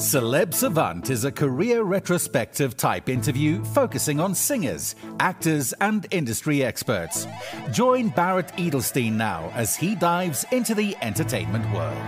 Celeb Savant is a career retrospective type interview focusing on singers, actors, and industry experts. Join Barrett Edelstein now as he dives into the entertainment world.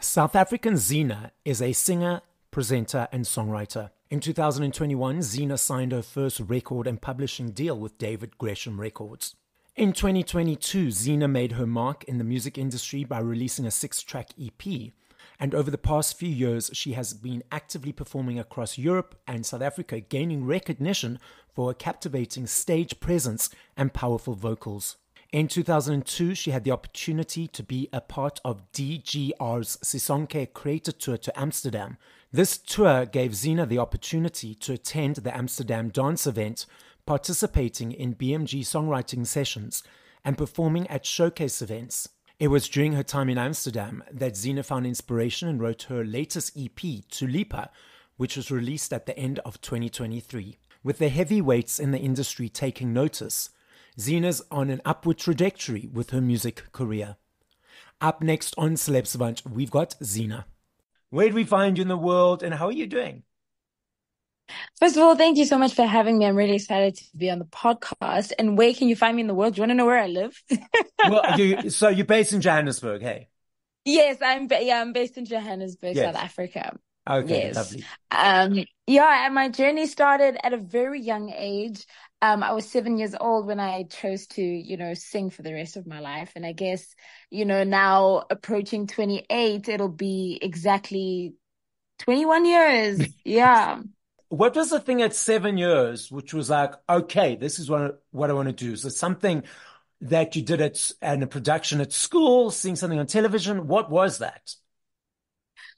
South African Zinah is a singer, presenter, and songwriter. In 2021, Zinah signed her first record and publishing deal with David Gresham Records. In 2022, Zinah made her mark in the music industry by releasing a six track EP. And over the past few years, she has been actively performing across Europe and South Africa, gaining recognition for her captivating stage presence and powerful vocals. In 2002, she had the opportunity to be a part of DGR's Sisonke Creator Tour to Amsterdam. This tour gave Zinah the opportunity to attend the Amsterdam dance event, participating in BMG songwriting sessions, and performing at showcase events. It was during her time in Amsterdam that Zinah found inspiration and wrote her latest EP, Tulipa, which was released at the end of 2023. With the heavyweights in the industry taking notice, Zinah's on an upward trajectory with her music career. Up next on Celeb Savant, we've got Zinah. Where do we find you in the world and how are you doing? First of all, thank you so much for having me. I'm really excited to be on the podcast. And where can you find me in the world? Do you want to know where I live? well, you, so you're based in Johannesburg, hey? Yes, I'm. Yeah, I'm based in Johannesburg, yes. South Africa. Okay, yes. lovely. Um, yeah, and my journey started at a very young age. Um, I was seven years old when I chose to, you know, sing for the rest of my life. And I guess, you know, now approaching 28, it'll be exactly 21 years. Yeah what was the thing at seven years, which was like, okay, this is what, what I want to do? So something that you did at, at a production at school, seeing something on television. What was that?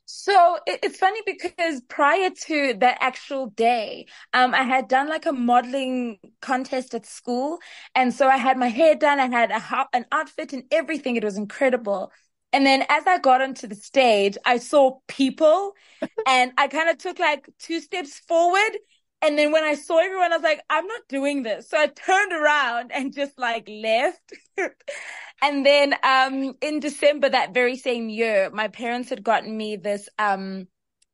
So it's funny because prior to that actual day, um, I had done like a modeling contest at school. And so I had my hair done. I had a, an outfit and everything. It was incredible. And then as I got onto the stage, I saw people and I kind of took like two steps forward. And then when I saw everyone, I was like, I'm not doing this. So I turned around and just like left. and then, um, in December that very same year, my parents had gotten me this, um,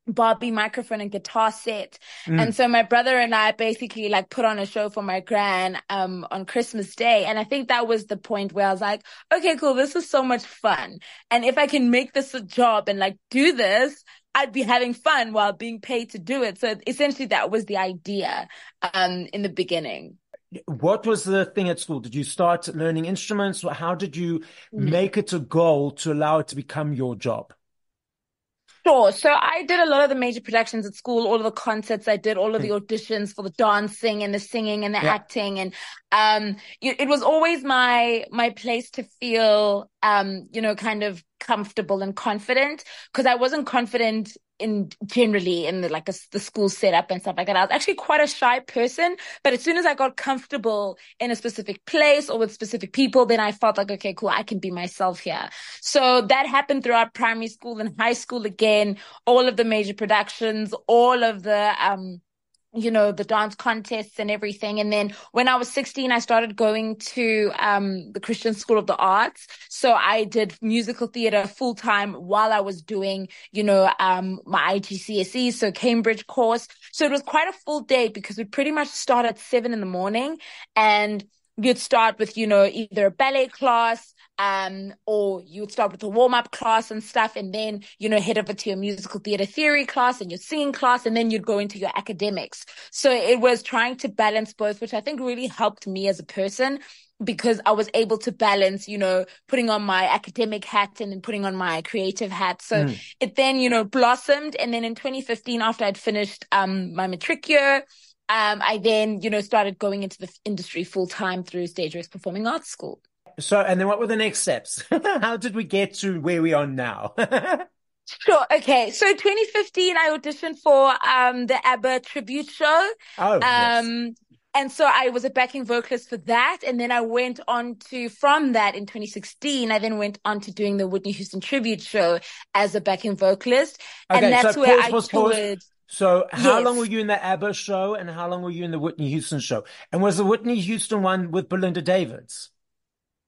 Barbie microphone and guitar set. Mm. And so my brother and I basically like put on a show for my gran um on Christmas Day. And I think that was the point where I was like, okay, cool, this is so much fun. And if I can make this a job and like do this, I'd be having fun while being paid to do it. So essentially that was the idea um in the beginning. What was the thing at school? Did you start learning instruments? How did you mm. make it a goal to allow it to become your job? Sure. So I did a lot of the major productions at school, all of the concerts I did, all of the hmm. auditions for the dancing and the singing and the yeah. acting. And, um, it was always my, my place to feel, um, you know, kind of comfortable and confident because I wasn't confident in generally in the, like a, the school setup and stuff like that. I was actually quite a shy person, but as soon as I got comfortable in a specific place or with specific people, then I felt like, okay, cool, I can be myself here. So that happened throughout primary school and high school again, all of the major productions, all of the, um, you know, the dance contests and everything. And then when I was 16, I started going to um, the Christian School of the Arts. So I did musical theater full time while I was doing, you know, um, my IGCSE, so Cambridge course. So it was quite a full day because we pretty much start at seven in the morning and you'd start with, you know, either a ballet class, um, or you would start with a warm up class and stuff, and then, you know, head over to your musical theater theory class and your singing class, and then you'd go into your academics. So it was trying to balance both, which I think really helped me as a person because I was able to balance, you know, putting on my academic hat and then putting on my creative hat. So mm. it then, you know, blossomed. And then in 2015, after I'd finished, um, my matric year, um, I then, you know, started going into the industry full time through Stage Rest Performing Arts School. So, and then what were the next steps? How did we get to where we are now? Sure. Okay. So 2015, I auditioned for um, the ABBA tribute show. Oh, um, yes. And so I was a backing vocalist for that. And then I went on to, from that in 2016, I then went on to doing the Whitney Houston tribute show as a backing vocalist. Okay, and that's so where pause, I pause, toured. Pause. So how yes. long were you in the ABBA show and how long were you in the Whitney Houston show? And was the Whitney Houston one with Belinda Davids?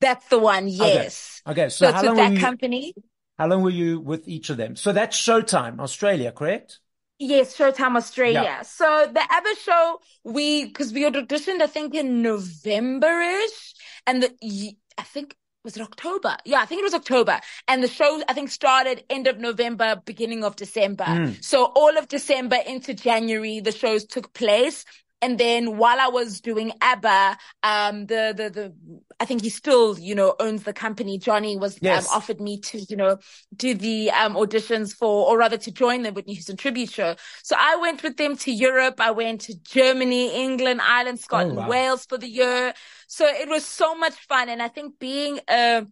That's the one. Yes. Okay. okay. So, so how long that you, company. How long were you with each of them? So that's Showtime Australia, correct? Yes, Showtime Australia. Yeah. So the ABBA show, we, cause we auditioned, I think in November-ish and the, I think, was it October? Yeah, I think it was October. And the show, I think, started end of November, beginning of December. Mm. So all of December into January, the shows took place. And then while I was doing ABBA, um, the, the, the, I think he still, you know, owns the company. Johnny was, um, yes. um, offered me to, you know, do the, um, auditions for, or rather to join the Whitney Houston tribute show. So I went with them to Europe. I went to Germany, England, Ireland, Scotland, oh, wow. Wales for the year. So it was so much fun. And I think being a,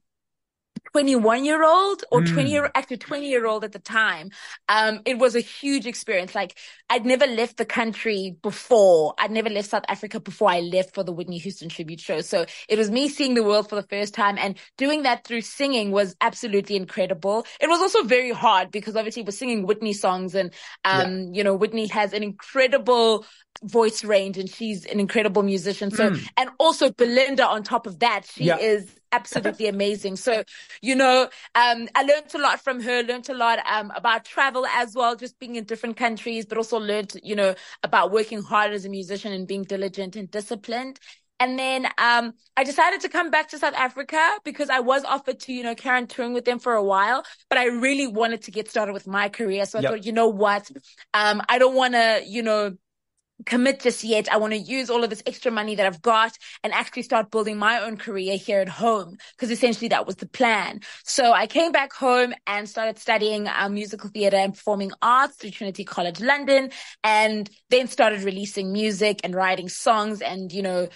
21 year old or mm. 20 year, actually 20 year old at the time. Um, it was a huge experience. Like I'd never left the country before. I'd never left South Africa before I left for the Whitney Houston tribute show. So it was me seeing the world for the first time and doing that through singing was absolutely incredible. It was also very hard because obviously we're singing Whitney songs and, um, yeah. you know, Whitney has an incredible voice range and she's an incredible musician. So, mm. and also Belinda on top of that, she yeah. is absolutely amazing. So, you know, um, I learned a lot from her, learned a lot, um, about travel as well, just being in different countries, but also learned, you know, about working hard as a musician and being diligent and disciplined. And then um, I decided to come back to South Africa because I was offered to, you know, carry on touring with them for a while, but I really wanted to get started with my career. So I yep. thought, you know what? Um, I don't want to, you know, commit just yet. I want to use all of this extra money that I've got and actually start building my own career here at home because essentially that was the plan. So I came back home and started studying uh, musical theatre and performing arts through Trinity College London and then started releasing music and writing songs and, you know,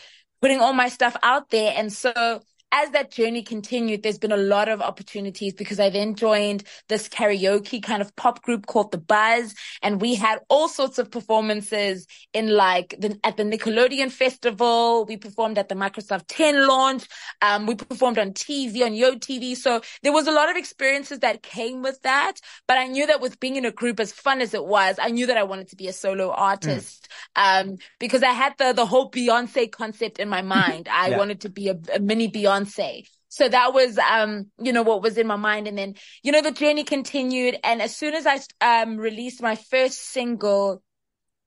putting all my stuff out there. And so as that journey continued, there's been a lot of opportunities because I then joined this karaoke kind of pop group called The Buzz. And we had all sorts of performances in like the, at the Nickelodeon Festival. We performed at the Microsoft 10 launch. Um, we performed on TV, on Yo TV. So there was a lot of experiences that came with that. But I knew that with being in a group, as fun as it was, I knew that I wanted to be a solo artist. Mm. Um, because I had the, the whole Beyonce concept in my mind. I yeah. wanted to be a, a mini Beyonce Beyonce. So that was, um, you know, what was in my mind. And then, you know, the journey continued. And as soon as I, um, released my first single,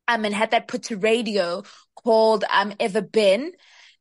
um, and had that put to radio called, um, Ever Been,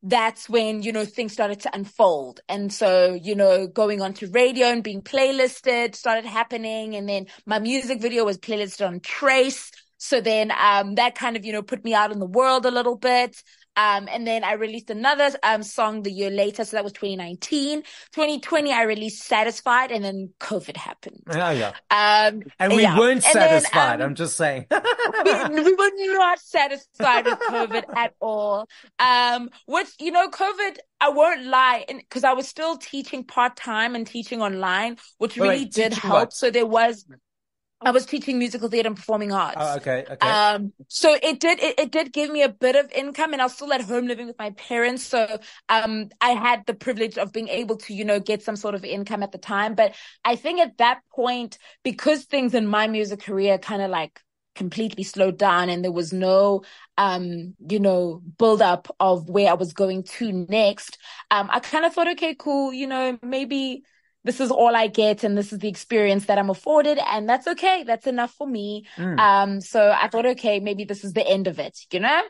that's when, you know, things started to unfold. And so, you know, going on to radio and being playlisted started happening. And then my music video was playlisted on Trace. So then, um, that kind of, you know, put me out in the world a little bit. Um, and then I released another um, song the year later. So that was 2019. 2020, I released Satisfied and then COVID happened. Oh, yeah. Um, and we yeah. weren't and satisfied. Then, um, I'm just saying. we, we, were not satisfied with COVID at all. Um, which, you know, COVID, I won't lie, because I was still teaching part time and teaching online, which really Wait, did help. What? So there was I was teaching musical theater and performing arts. Oh, okay, okay. Um, so it did, it, it, did give me a bit of income and I was still at home living with my parents. So, um, I had the privilege of being able to, you know, get some sort of income at the time. But I think at that point, because things in my music career kind of like completely slowed down and there was no, um, you know, build up of where I was going to next, um, I kind of thought, okay, cool, you know, maybe, this is all I get and this is the experience that I'm afforded and that's okay. That's enough for me. Mm. Um, so I thought, okay, maybe this is the end of it, you know?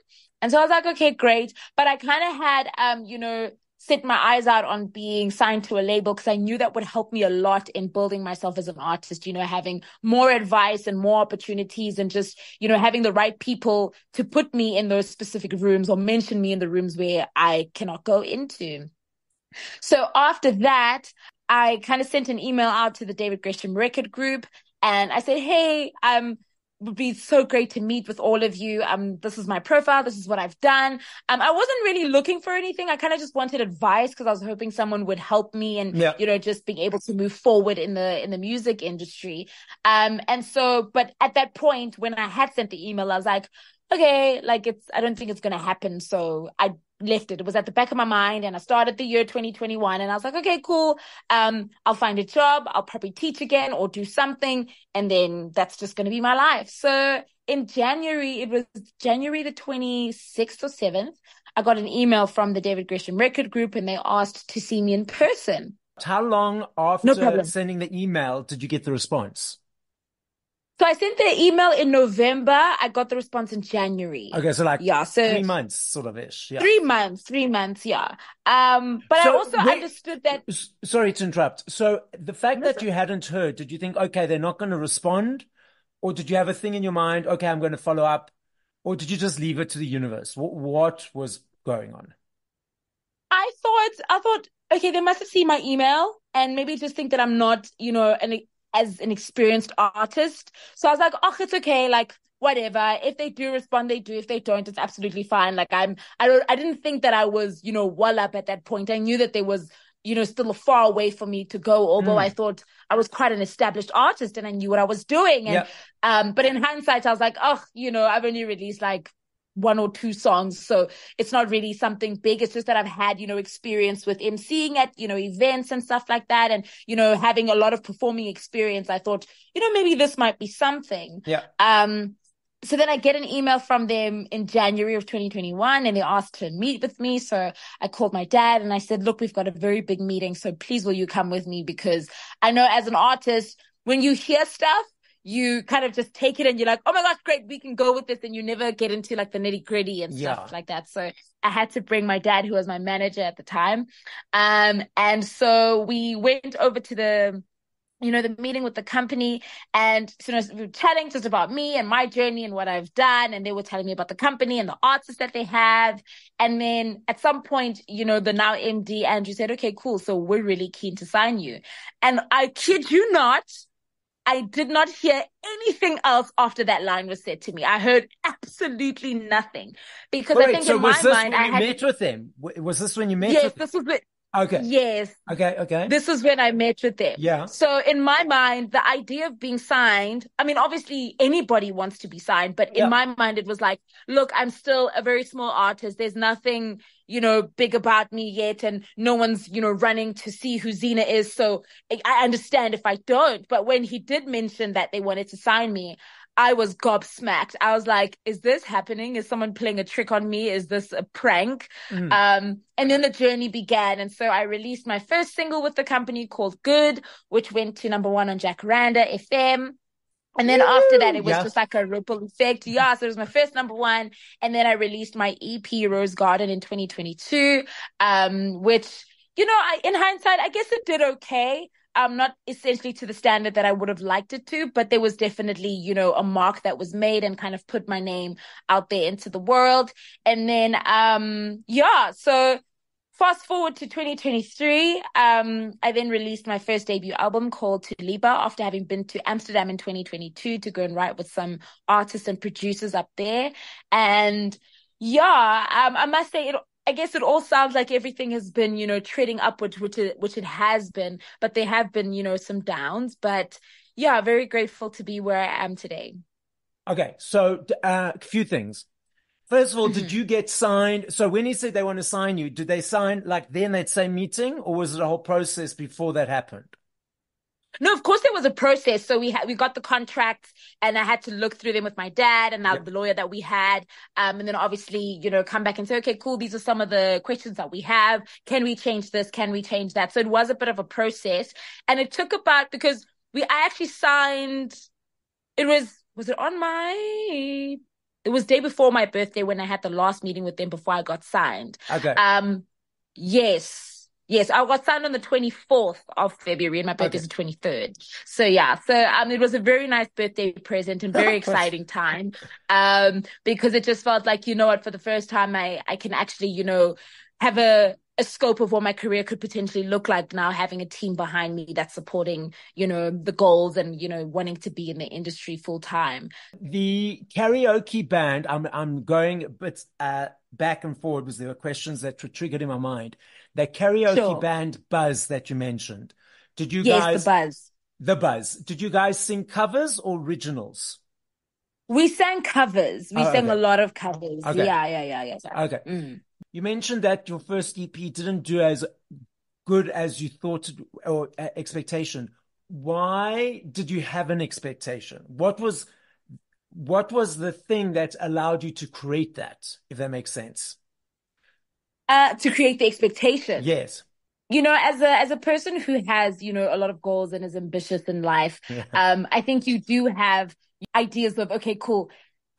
And so I was like, okay, great. But I kind of had, um, you know, set my eyes out on being signed to a label because I knew that would help me a lot in building myself as an artist, you know, having more advice and more opportunities and just, you know, having the right people to put me in those specific rooms or mention me in the rooms where I cannot go into. So after that, I kind of sent an email out to the David Gresham record group and I said, Hey, um, would be so great to meet with all of you. Um, this is my profile. This is what I've done. Um, I wasn't really looking for anything. I kind of just wanted advice because I was hoping someone would help me and, yeah. you know, just being able to move forward in the, in the music industry. Um, and so, but at that point when I had sent the email, I was like, okay, like it's, I don't think it's going to happen. So I left it. It was at the back of my mind and I started the year 2021 and I was like, okay, cool. Um, I'll find a job. I'll probably teach again or do something. And then that's just going to be my life. So in January, it was January the 26th or 7th. I got an email from the David Gresham Record Group and they asked to see me in person. How long after no sending the email did you get the response? So I sent the email in November. I got the response in January. Okay, so like yeah, so three months, sort of ish. Yeah. Three months, three months, yeah. Um, but so I also wait, understood that. Sorry to interrupt. So the fact that you hadn't heard, did you think, okay, they're not going to respond, or did you have a thing in your mind? Okay, I'm going to follow up, or did you just leave it to the universe? What, what was going on? I thought, I thought, okay, they must have seen my email and maybe just think that I'm not, you know, an as an experienced artist. So I was like, oh, it's okay. Like, whatever. If they do respond, they do. If they don't, it's absolutely fine. Like I'm, I don't, I didn't think that I was, you know, well up at that point. I knew that there was, you know, still a far away for me to go, although mm. I thought I was quite an established artist and I knew what I was doing. And, um, but in hindsight, I was like, oh, you know, I've only released like one or two songs. So it's not really something big. It's just that I've had, you know, experience with emceeing at, you know, events and stuff like that. And, you know, having a lot of performing experience, I thought, you know, maybe this might be something. Yeah. Um, so then I get an email from them in January of 2021 and they asked to meet with me. So I called my dad and I said, look, we've got a very big meeting. So please will you come with me? Because I know as an artist, when you hear stuff, you kind of just take it and you're like, oh my gosh, great, we can go with this. And you never get into like the nitty gritty and stuff like that. So I had to bring my dad, who was my manager at the time. Um, and so we went over to the, you know, the meeting with the company and so you know, we were chatting just about me and my journey and what I've done. And they were telling me about the company and the artists that they have. And then at some point, you know, the now MD Andrew said, okay, cool. So we're really keen to sign you. And I kid you not, I did not hear anything else after that line was said to me. I heard absolutely nothing because Wait, I think so in my mind, I had met with them. Was this when you met? Yes, this was with Okay. Yes. Okay. Okay. This was when I met with them. Yeah. So in my mind, the idea of being signed, I mean, obviously anybody wants to be signed, but in yeah. my mind, it was like, look, I'm still a very small artist. There's nothing, you know, big about me yet. And no one's, you know, running to see who Zinah is. So I understand if I don't. But when he did mention that they wanted to sign me, I was gobsmacked. I was like, is this happening? Is someone playing a trick on me? Is this a prank? Mm. Um, and then the journey began. And so I released my first single with the company called Good, which went to number one on Jacaranda FM. And then Woo! after that, it was just like a ripple effect. Yeah, so it was my first number one. And then I released my EP Rose Garden in 2022, um, which, you know, I, in hindsight, I guess it did okay um, not essentially to the standard that I would have liked it to, but there was definitely, you know, a mark that was made and kind of put my name out there into the world. And then, um, yeah, so fast forward to 2023, um, I then released my first debut album called Tulipa after having been to Amsterdam in 2022 to go and write with some artists and producers up there. And yeah, um, I must say it I guess it all sounds like everything has been, you know, treading upwards, which it, which it has been, but there have been, you know, some downs. But yeah, very grateful to be where I am today. Okay, so uh, a few things. First of all, did mm-hmm. you get signed? So when he said they want to sign you, did they sign like then that same meeting, or was it a whole process before that happened? No, of course there was a process. So we had we got the contracts, and I had to look through them with my dad and yep. the lawyer that we had, um, and then obviously you know come back and say, okay, cool, these are some of the questions that we have. Can we change this? Can we change that? So it was a bit of a process, and it took about because we I actually signed. It was was it on my it was day before my birthday when I had the last meeting with them before I got signed. Okay. Um, yes. Yes, I got signed on the 24th of February and my birthday is the 23rd. So yeah, so um, it was a very nice birthday present and very exciting time. Um, because it just felt like, you know what, for the first time I, I can actually, you know, have a, a scope of what my career could potentially look like now having a team behind me that's supporting you know the goals and you know wanting to be in the industry full time the karaoke band i'm i'm going a bit uh, back and forward because there were questions that were triggered in my mind the karaoke sure. band Buzz that you mentioned. Did you yes, guys? the Buzz. The Buzz. Did you guys sing covers or originals? We sang covers. We oh, sang okay. a lot of covers. Okay. Yeah, yeah, yeah, yeah. Okay. Mm. You mentioned that your first EP didn't do as good as you thought or uh, expectation. Why did you have an expectation? What was what was the thing that allowed you to create that? If that makes sense. Uh, to create the expectation. Yes. You know, as a as a person who has, you know, a lot of goals and is ambitious in life, yeah. um, I think you do have ideas of, okay, cool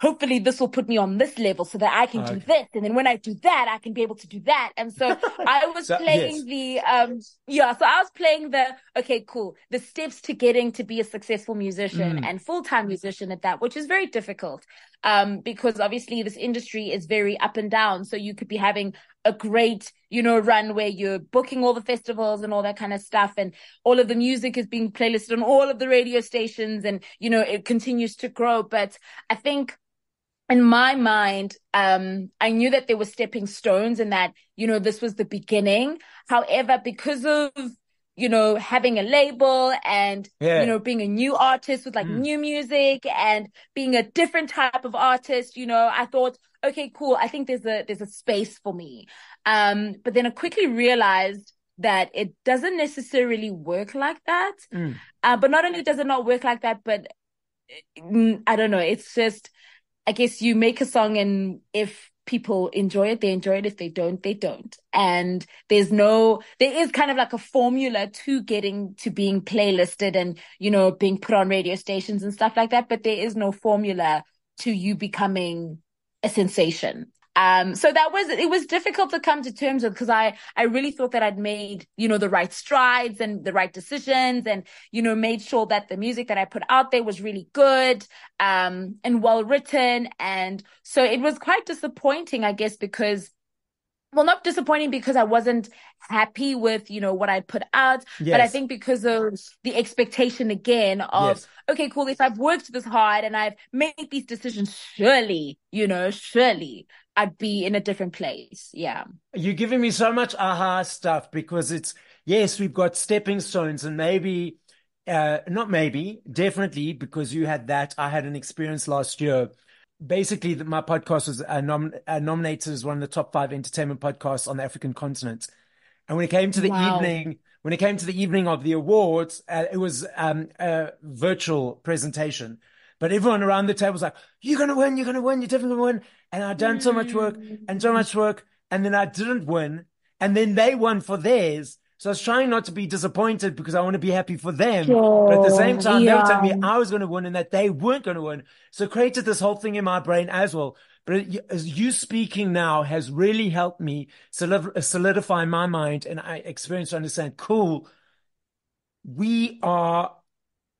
hopefully this will put me on this level so that I can okay. do this. And then when I do that, I can be able to do that. And so I was so, playing yes. the, um, yeah, so I was playing the, okay, cool, the steps to getting to be a successful musician mm. and full-time musician at that, which is very difficult. Um, because obviously this industry is very up and down. So you could be having a great, you know, run where you're booking all the festivals and all that kind of stuff. And all of the music is being playlisted on all of the radio stations and, you know, it continues to grow. But I think in my mind, um, I knew that there were stepping stones and that, you know, this was the beginning. However, because of, you know, having a label and, yeah. you know, being a new artist with like mm. new music and being a different type of artist, you know, I thought, okay, cool. I think there's a, there's a space for me. Um, but then I quickly realized that it doesn't necessarily work like that. Mm. Uh, but not only does it not work like that, but mm, I don't know. It's just, I guess you make a song and if people enjoy it, they enjoy it. If they don't, they don't. And there's no, there is kind of like a formula to getting to being playlisted and, you know, being put on radio stations and stuff like that. But there is no formula to you becoming a sensation. Um, so that was, it was difficult to come to terms with because I, I really thought that I'd made, you know, the right strides and the right decisions and, you know, made sure that the music that I put out there was really good, um, and well written. And so it was quite disappointing, I guess, because well, not disappointing because I wasn't happy with, you know, what I put out, yes. but I think because of the expectation again of, yes. okay, cool. If I've worked this hard and I've made these decisions, surely, you know, surely I'd be in a different place. Yeah. You're giving me so much aha stuff because it's, yes, we've got stepping stones and maybe, uh, not maybe, definitely because you had that. I had an experience last year basically my podcast was uh, nom- uh, nominated as one of the top five entertainment podcasts on the African continent. And when it came to the wow. evening, when it came to the evening of the awards, uh, it was um, a virtual presentation. But everyone around the table was like, "You're gonna win! You're gonna win! You're definitely gonna win!" And I'd done so much work mm. and so much work, and then I didn't win, and then they won for theirs. So I was trying not to be disappointed because I want to be happy for them. Sure. But at the same time, yeah. they were telling me I was going to win and that they weren't going to win. So created this whole thing in my brain as well. But as you speaking now has really helped me solidify my mind and I experience to understand, cool, we are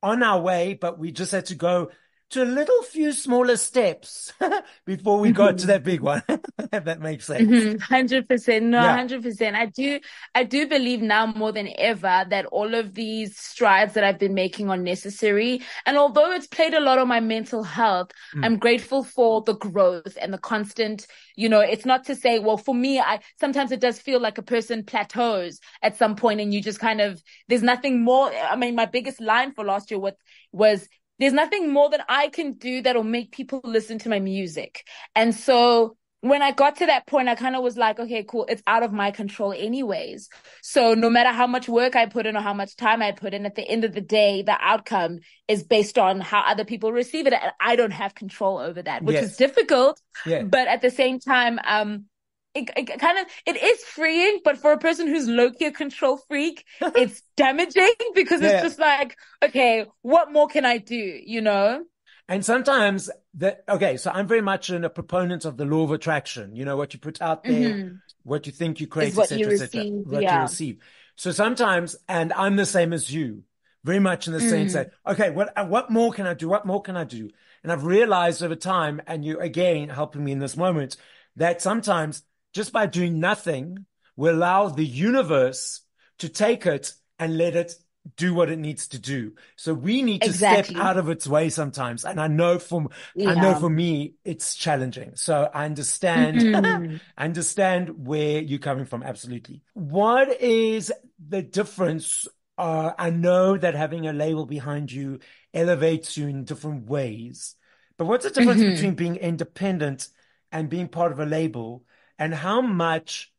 on our way, but we just had to go to a little few smaller steps before we got to that big one. if that makes sense. 100 mm-hmm. percent. No, hundred percent. I do. I do believe now more than ever that all of these strides that I've been making are necessary. And although it's played a lot on my mental health, mm. I'm grateful for the growth and the constant. You know, it's not to say, well, for me, I sometimes it does feel like a person plateaus at some point, and you just kind of there's nothing more. I mean, my biggest line for last year was was there's nothing more that I can do that'll make people listen to my music. And so when I got to that point, I kind of was like, okay, cool. It's out of my control anyways. So no matter how much work I put in or how much time I put in, at the end of the day, the outcome is based on how other people receive it. And I don't have control over that, which yes. is difficult. Yeah. But at the same time, um, it, it, kind of it is freeing, but for a person who's low key a control freak, it's damaging because it's just like, okay, what more can I do? You know? And sometimes that okay, so I'm very much in a proponent of the law of attraction. You know, what you put out there, mm-hmm. what you think you create, etc., etc., what yeah. you receive. So sometimes, and I'm the same as you, very much in the mm. sense that okay, what what more can I do? What more can I do? And I've realized over time, and you again helping me in this moment, that sometimes just by doing nothing, we allow the universe to take it and let it do what it needs to do. So we need to exactly. step out of its way sometimes. And I know for, yeah. I know for me, it's challenging. So I understand, mm-hmm. understand where you're coming from. Absolutely. What is the difference? Uh, I know that having a label behind you elevates you in different ways, but what's the difference mm-hmm. between being independent and being part of a label? And how much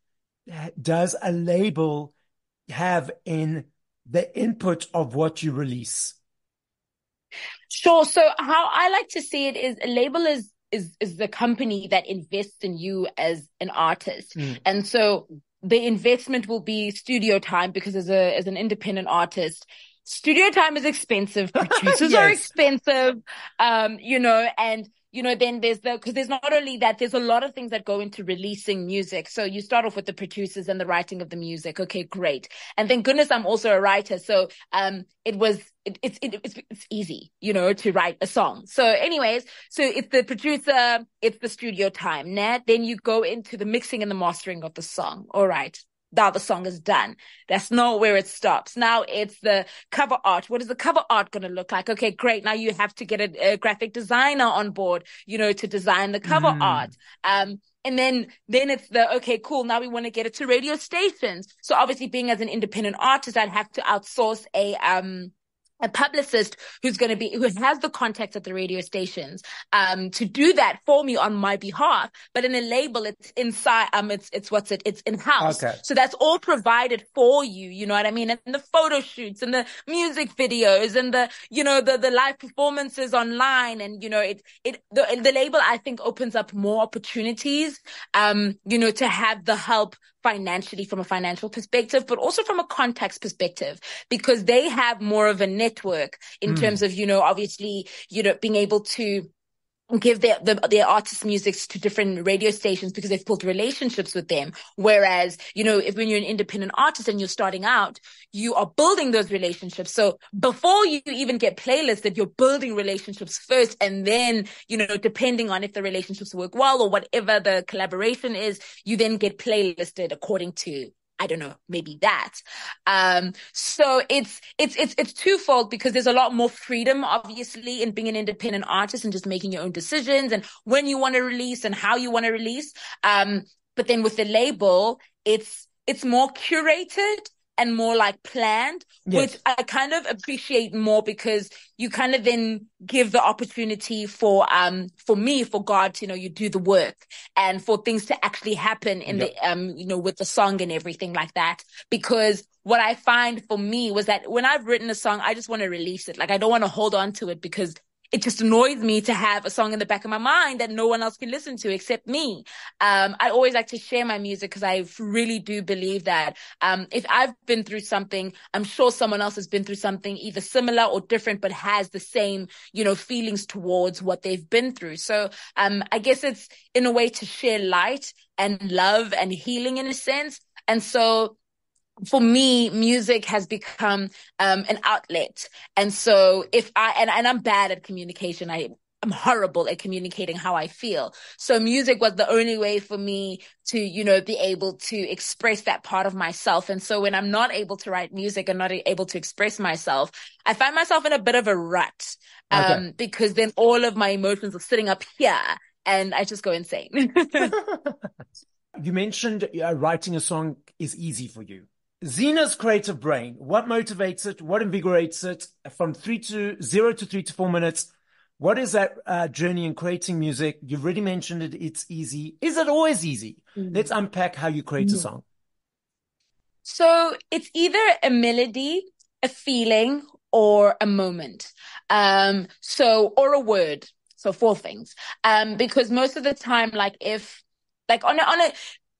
does a label have in the input of what you release? Sure. So how I like to see it is a label is is is the company that invests in you as an artist. Mm. And so the investment will be studio time because as a as an independent artist, studio time is expensive, producers yes. are expensive, um, you know, and you know, then there's the, cause there's not only that, there's a lot of things that go into releasing music. So you start off with the producers and the writing of the music. Okay, great. And thank goodness I'm also a writer. So, um, it was, it, it's, it, it's, it's easy, you know, to write a song. So anyways, so it's the producer, it's the studio time. Nah? Then you go into the mixing and the mastering of the song. All right now the song is done. That's not where it stops. Now it's the cover art. What is the cover art going to look like? Okay, great. Now you have to get a, a graphic designer on board, you know, to design the cover mm. art. Um, and then, then it's the, okay, cool. Now we want to get it to radio stations. So obviously being as an independent artist, I'd have to outsource a, um, a publicist who's going to be who has the contacts at the radio stations um to do that for me on my behalf but in a label it's inside um it's it's what's it it's in house okay. so that's all provided for you you know what i mean and the photo shoots and the music videos and the you know the the live performances online and you know it it the, the label i think opens up more opportunities um you know to have the help financially from a financial perspective, but also from a context perspective, because they have more of a network in mm. terms of, you know, obviously, you know, being able to give their, the, their artist musics to different radio stations because they've built relationships with them. Whereas, you know, if when you're an independent artist and you're starting out, you are building those relationships. So before you even get playlisted, you're building relationships first. And then, you know, depending on if the relationships work well or whatever the collaboration is, you then get playlisted according to I don't know, maybe that. Um, so it's, it's, it's, it's twofold because there's a lot more freedom, obviously, in being an independent artist and just making your own decisions and when you want to release and how you want to release. Um, but then with the label, it's, it's more curated and more like planned, yes. which I kind of appreciate more because you kind of then give the opportunity for, um, for me, for God, you know, you do the work and for things to actually happen in yep. the, um, you know, with the song and everything like that. Because what I find for me was that when I've written a song, I just want to release it. Like I don't want to hold on to it because it just annoys me to have a song in the back of my mind that no one else can listen to except me. Um, I always like to share my music because I really do believe that, um, if I've been through something, I'm sure someone else has been through something either similar or different, but has the same, you know, feelings towards what they've been through. So, um, I guess it's in a way to share light and love and healing in a sense. And so for me, music has become um, an outlet. And so if I, and, and I'm bad at communication, I, I'm horrible at communicating how I feel. So music was the only way for me to, you know, be able to express that part of myself. And so when I'm not able to write music and not able to express myself, I find myself in a bit of a rut. Um, okay. because then all of my emotions are sitting up here and I just go insane. you mentioned uh, writing a song is easy for you. Zinah's creative brain, what motivates it? What invigorates it from three to zero to three to four minutes? What is that uh, journey in creating music? You've already mentioned it. It's easy. Is it always easy? Mm-hmm. Let's unpack how you create a song. So it's either a melody, a feeling, or a moment. Um, so, or a word. So four things. Um, because most of the time, like if, like on a, on a,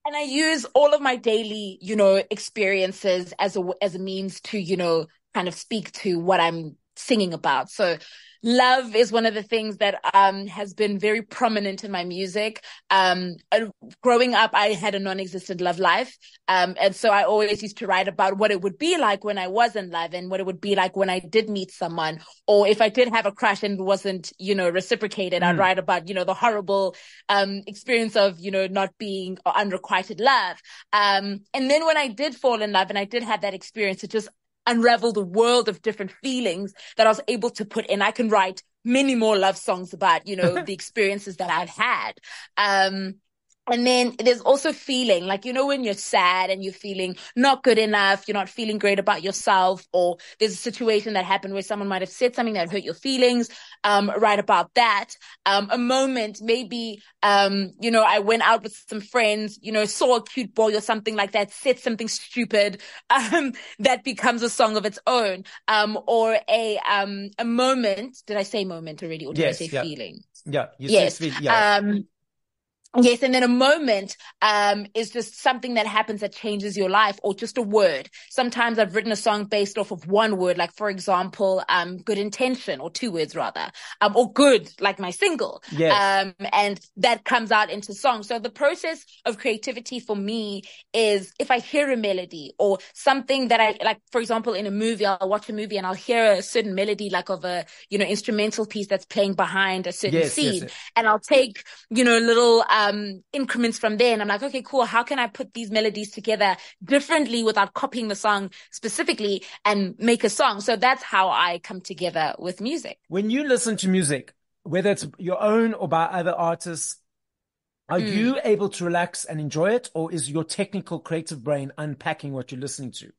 and I use all of my daily, you know, experiences as a as a means to, you know, kind of speak to what I'm singing about. So love is one of the things that um, has been very prominent in my music. Um, growing up, I had a non-existent love life, um, and so I always used to write about what it would be like when I was in love and what it would be like when I did meet someone, or if I did have a crush and wasn't, you know, reciprocated. Mm. I'd write about, you know, the horrible um, experience of, you know, not being unrequited love. Um, and then when I did fall in love and I did have that experience, it just unraveled the world of different feelings that I was able to put in. I can write many more love songs about, you know, the experiences that I've had. Um, And then there's also feeling like, you know, when you're sad and you're feeling not good enough, you're not feeling great about yourself, or there's a situation that happened where someone might have said something that hurt your feelings, um, right about that. Um, a moment, maybe, um, you know, I went out with some friends, you know, saw a cute boy or something like that, said something stupid, um, that becomes a song of its own. Um, or a, um, a moment. Did I say moment already? Or did yes, I say yeah. feeling? Yeah. You yes. yeah. Um, Yes, and then a moment um, is just something that happens that changes your life, or just a word. Sometimes I've written a song based off of one word, like for example, um, "good intention" or two words rather, um, or "good," like my single. Yes. Um, and that comes out into song. So the process of creativity for me is if I hear a melody or something that I like, for example, in a movie, I'll watch a movie and I'll hear a certain melody, like of a you know instrumental piece that's playing behind a certain yes, scene, yes, and I'll take you know a little. Um, um, increments from there. And I'm like, okay, cool. How can I put these melodies together differently without copying the song specifically and make a song? So that's how I come together with music. When you listen to music, whether it's your own or by other artists, are mm. you able to relax and enjoy it, or is your technical creative brain unpacking what you're listening to?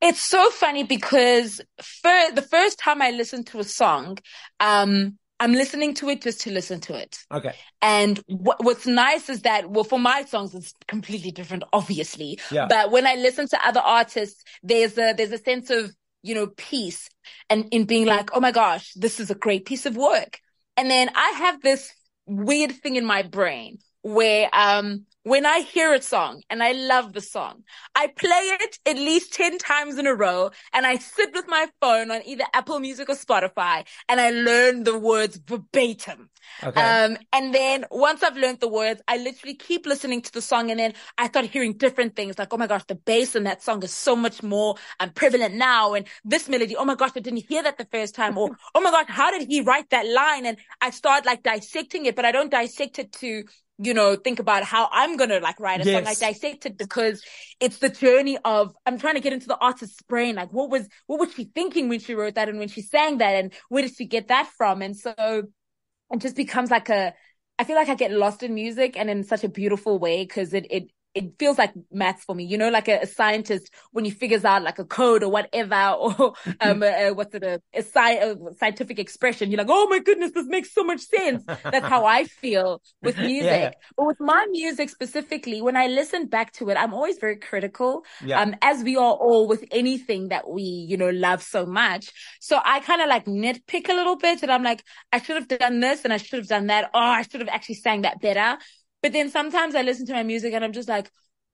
It's so funny because for the first time I listened to a song, um, I'm listening to it just to listen to it. Okay. And what, what's nice is that, well, for my songs, it's completely different, obviously. Yeah. But when I listen to other artists, there's a, there's a sense of, you know, peace and in being like, oh my gosh, this is a great piece of work. And then I have this weird thing in my brain where, um, when I hear a song and I love the song, I play it at least 10 times in a row and I sit with my phone on either Apple Music or Spotify and I learn the words verbatim. Okay. Um, and then once I've learned the words, I literally keep listening to the song and then I start hearing different things like, oh my gosh, the bass in that song is so much more um, prevalent now. And this melody, oh my gosh, I didn't hear that the first time. Or, oh my gosh, how did he write that line? And I start like dissecting it, but I don't dissect it to you know, think about how I'm going to like write a yes. song. I dissect it because it's the journey of, I'm trying to get into the artist's brain. Like what was, what was she thinking when she wrote that and when she sang that and where did she get that from? And so it just becomes like a, I feel like I get lost in music and in such a beautiful way because it, it, it feels like maths for me, you know, like a, a, scientist when he figures out like a code or whatever, or um, a, a, what's it, a, a, sci- a, scientific expression. You're like, oh my goodness, this makes so much sense. That's how I feel with music. Yeah. But with my music specifically, when I listen back to it, I'm always very critical, yeah. um, as we are all with anything that we, you know, love so much. So I kind of like nitpick a little bit, and I'm like, I should have done this, and I should have done that. Oh, I should have actually sang that better. But then sometimes I listen to my music and I'm just like,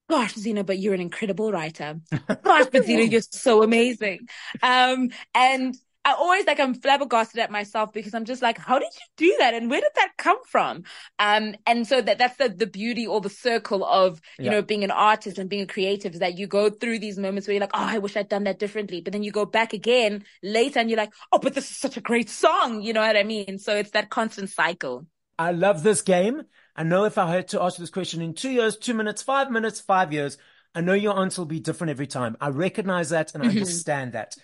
gosh, Zinah, but you're an incredible writer. Gosh, but Zinah, you're so amazing. Um, and I always like I'm flabbergasted at myself because I'm just like, how did you do that? And where did that come from? Um, and so that that's the, the beauty or the circle of, you yeah. know, being an artist and being a creative is that you go through these moments where you're like, oh, I wish I'd done that differently. But then you go back again later and you're like, oh, but this is such a great song. You know what I mean? So it's that constant cycle. I love this game. I know if I had to ask this question in two years, two minutes, five minutes, five years, I know your answer will be different every time. I recognize that and mm-hmm. understand that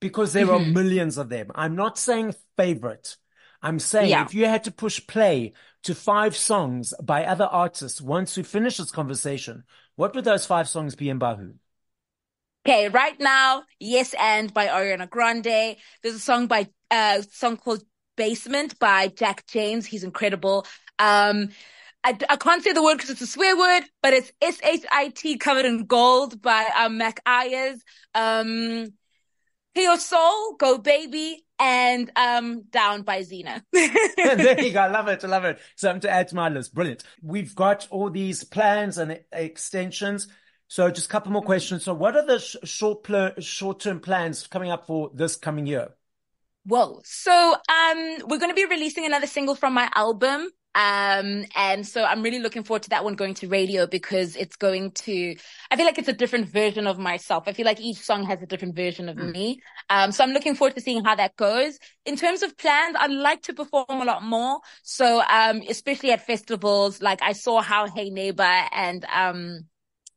because there mm-hmm. are millions of them. I'm not saying favorite. I'm saying yeah. if you had to push play to five songs by other artists once we finish this conversation, what would those five songs be and by who? Okay, right now, Yes and by Ariana Grande. There's a song by uh song called Basement by Jack James. He's incredible. Um, I, I can't say the word because it's a swear word, but it's S-H-I-T covered in gold by um, Mac Ayres. Um, Your Soul, Go Baby, and um, Down by Zinah. there you go. I love it. I love it. Something to add to my list. Brilliant. We've got all these plans and extensions. So just a couple more questions. So what are the sh- short pl- short-term plans coming up for this coming year? Well, So, um, we're going to be releasing another single from my album. Um, and so I'm really looking forward to that one going to radio because it's going to, I feel like it's a different version of myself. I feel like each song has a different version of mm. me. Um, so I'm looking forward to seeing how that goes. In terms of plans, I'd like to perform a lot more. So, um, especially at festivals, like I saw how Hey Neighbor and, um,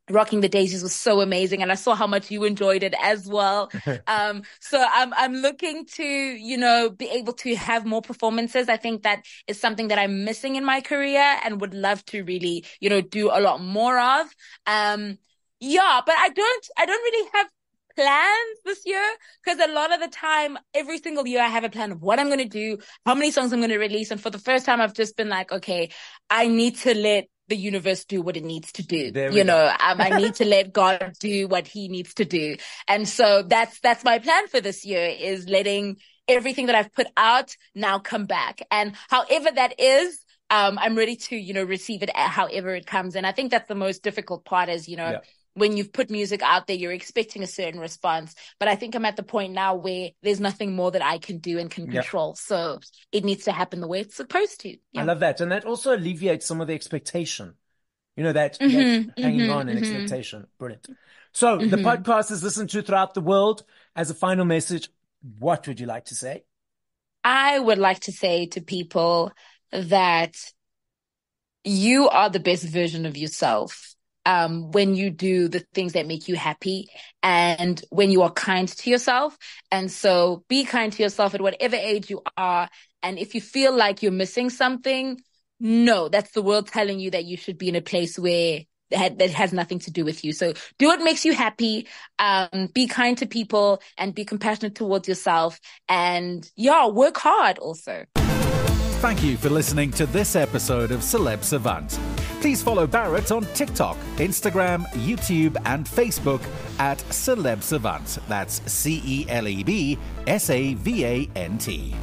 Rocking the Daisies was so amazing and I saw how much you enjoyed it as well. um, so I'm, I'm looking to, you know, be able to have more performances. I think that is something that I'm missing in my career and would love to really, you know, do a lot more of. Um, yeah, but I don't, I don't really have plans this year because a lot of the time, every single year I have a plan of what I'm going to do, how many songs I'm going to release. And for the first time, I've just been like, okay, I need to let the universe do what it needs to do. You know, um, I need to let God do what he needs to do. And so that's, that's my plan for this year is letting everything that I've put out now come back. And however that is, um, I'm ready to, you know, receive it however it comes. And I think that's the most difficult part is, you know, yeah when you've put music out there, you're expecting a certain response. But I think I'm at the point now where there's nothing more that I can do and can control. Yep. So it needs to happen the way it's supposed to. Yeah. I love that. And that also alleviates some of the expectation. You know, that, mm-hmm, that hanging mm-hmm, on and mm-hmm. expectation. Brilliant. So the mm-hmm. podcast is listened to throughout the world. As a final message, what would you like to say? I would like to say to people that you are the best version of yourself um, when you do the things that make you happy and when you are kind to yourself. And so be kind to yourself at whatever age you are. And if you feel like you're missing something, no, that's the world telling you that you should be in a place where that, has nothing to do with you. So do what makes you happy. Um, be kind to people and be compassionate towards yourself. And yeah, work hard also. Thank you for listening to this episode of Celeb Savant. Please follow Barrett on TikTok, Instagram, YouTube, and Facebook at Celeb Savant. That's C E L E B S A V A N T.